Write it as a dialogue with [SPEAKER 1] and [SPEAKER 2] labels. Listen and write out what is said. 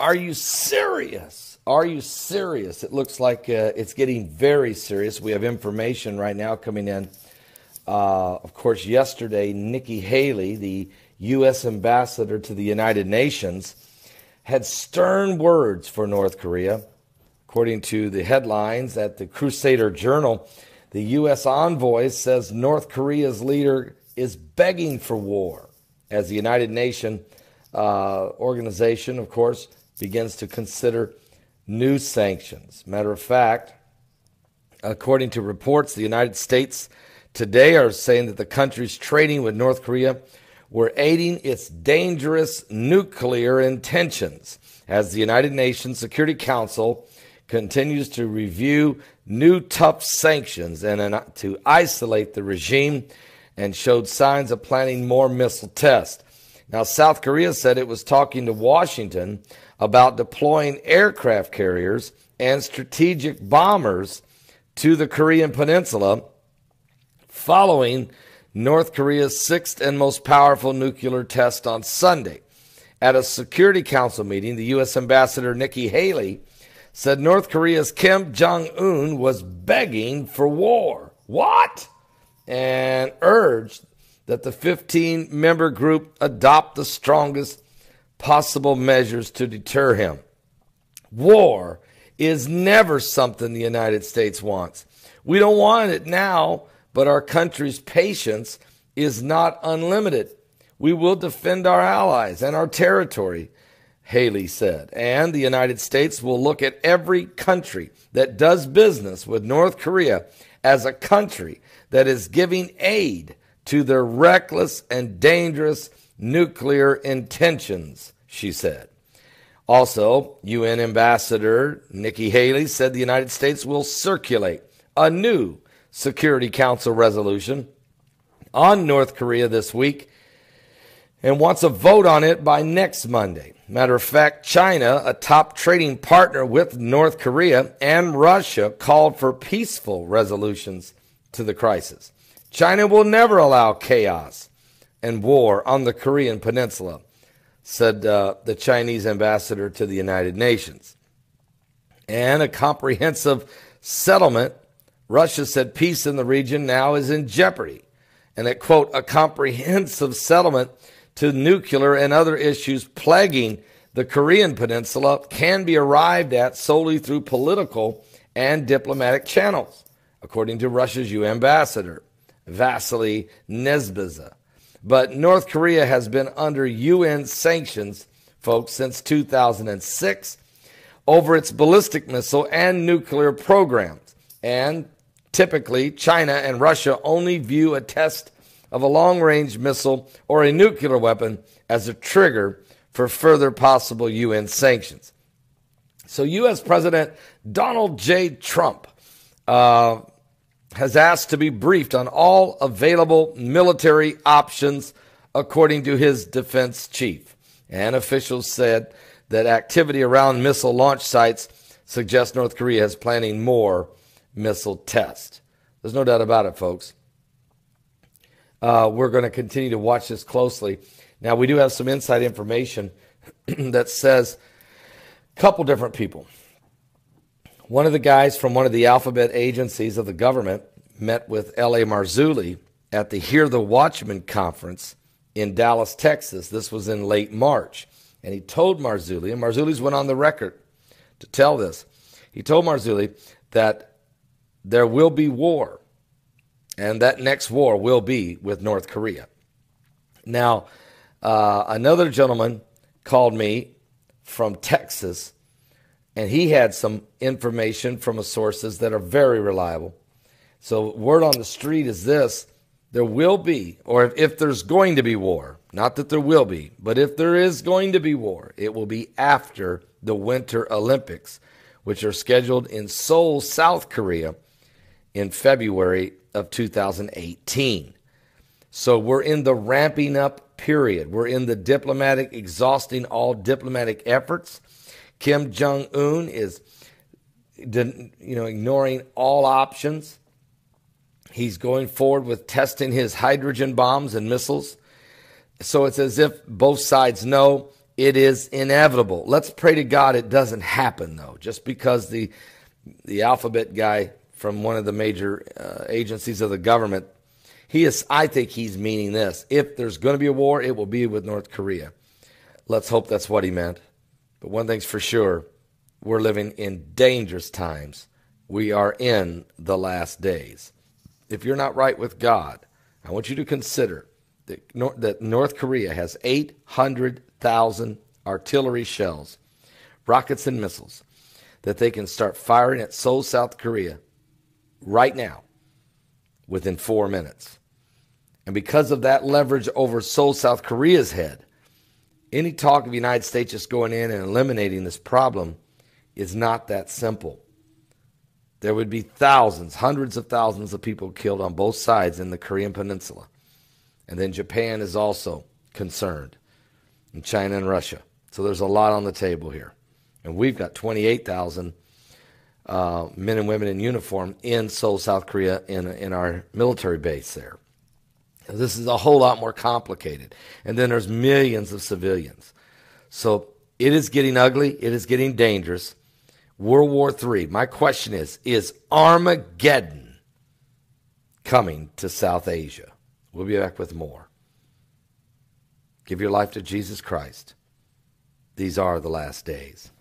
[SPEAKER 1] Are you serious? Are you serious? It looks like uh, it's getting very serious. We have information right now coming in. Uh, of course, yesterday, Nikki Haley, the U.S. ambassador to the United Nations, had stern words for North Korea. According to the headlines at the Crusader Journal, the U.S. envoy says North Korea's leader is begging for war as the United Nations uh, organization, of course, begins to consider new sanctions. Matter of fact, according to reports, the United States today are saying that the countries trading with North Korea were aiding its dangerous nuclear intentions as the United Nations Security Council continues to review new tough sanctions and to isolate the regime and showed signs of planning more missile tests. Now, South Korea said it was talking to Washington about deploying aircraft carriers and strategic bombers to the Korean Peninsula following North Korea's sixth and most powerful nuclear test on Sunday. At a Security Council meeting, the U.S. Ambassador Nikki Haley said North Korea's Kim Jong un was begging for war. What? And urged that the 15 member group adopt the strongest possible measures to deter him. War is never something the United States wants. We don't want it now, but our country's patience is not unlimited. We will defend our allies and our territory Haley said. And the United States will look at every country that does business with North Korea as a country that is giving aid to their reckless and dangerous nuclear intentions, she said. Also, UN Ambassador Nikki Haley said the United States will circulate a new Security Council resolution on North Korea this week and wants a vote on it by next Monday. Matter of fact, China, a top trading partner with North Korea and Russia, called for peaceful resolutions to the crisis. China will never allow chaos and war on the Korean Peninsula, said uh, the Chinese ambassador to the United Nations. And a comprehensive settlement, Russia said peace in the region now is in jeopardy. And that, quote, a comprehensive settlement to nuclear and other issues plaguing the Korean Peninsula can be arrived at solely through political and diplomatic channels, according to Russia's UN ambassador, Vasily Nebenzia. But North Korea has been under UN sanctions, folks, since 2006 over its ballistic missile and nuclear programs. And typically, China and Russia only view a test of a long range missile or a nuclear weapon as a trigger for further possible UN sanctions. So, U.S. President Donald J. Trump uh, has asked to be briefed on all available military options, according to his defense chief. And officials said that activity around missile launch sites suggests North Korea is planning more missile tests. There's no doubt about it, folks. Uh, we're going to continue to watch this closely. Now, we do have some inside information that says a couple different people. One of the guys from one of the alphabet agencies of the government met with L.A. Marzulli at the Hear the Watchman conference in Dallas, Texas. This was in late March. And he told Marzulli, and Marzulli's went on the record to tell this. He told Marzulli that there will be war and that next war will be with North Korea. Now, uh, another gentleman called me from Texas, and he had some information from sources that are very reliable. So, word on the street is this there will be, or if, if there's going to be war, not that there will be, but if there is going to be war, it will be after the Winter Olympics, which are scheduled in Seoul, South Korea in February of 2018. So we're in the ramping up period. We're in the diplomatic, exhausting all diplomatic efforts. Kim Jong Un is, you know, ignoring all options. He's going forward with testing his hydrogen bombs and missiles. So it's as if both sides know It is inevitable. Let's pray to God it doesn't happen, though, just because the, the alphabet guy from one of the major uh, agencies of the government, he is, I think he's meaning this. If there's going to be a war, it will be with North Korea. Let's hope that's what he meant. But one thing's for sure we're living in dangerous times. We are in the last days. If you're not right with God, I want you to consider that North Korea has 800,000 artillery shells, rockets, and missiles that they can start firing at Seoul, South Korea right now within four minutes. And because of that leverage over Seoul, South Korea's head, any talk of the United States just going in and eliminating this problem is not that simple. There would be thousands, hundreds of thousands of people killed on both sides in the Korean Peninsula. And then Japan is also concerned, and China and Russia. So there's a lot on the table here. And we've got 28,000 uh, men and women in uniform in Seoul, South Korea, in, in our military base there. This is a whole lot more complicated. And then there's millions of civilians. So it is getting ugly. It is getting dangerous. World War III. My question is Is Armageddon coming to South Asia? We'll be back with more. Give your life to Jesus Christ. These are the last days.